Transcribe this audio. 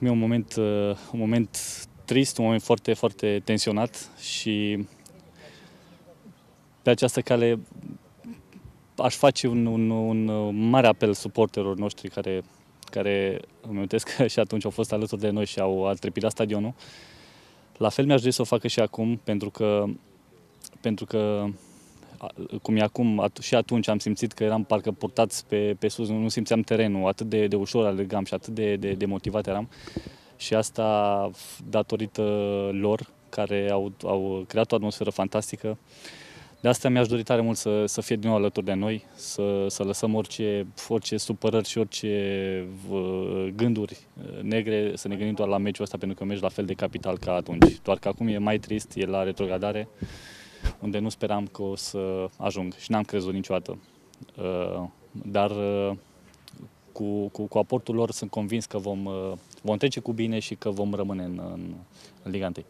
Acum e un moment, uh, un moment trist, un moment foarte, foarte tensionat și pe această cale aș face un, un, un mare apel suporterilor noștri care, care îmi amintesc că și atunci au fost alături de noi și au altrepidat stadionul. La fel mi-aș dori să o facă și acum, pentru că, pentru că cum e acum, și atunci am simțit că eram parcă purtați pe, pe sus, nu simțeam terenul, atât de, de ușor alergam și atât de, de, de motivat eram. Și asta datorită lor, care au, au creat o atmosferă fantastică. De asta mi-aș dori tare mult să, să fie din nou alături de noi, să, să lăsăm orice, orice supărări și orice gânduri negre, să ne gândim doar la meciul ăsta, pentru că mergi la fel de capital ca atunci. Doar că acum e mai trist, e la retrogradare unde nu speram că o să ajung și n-am crezut niciodată. Uh, dar uh, cu, cu, cu aportul lor sunt convins că vom, uh, vom trece cu bine și că vom rămâne în, în, în Liga 1.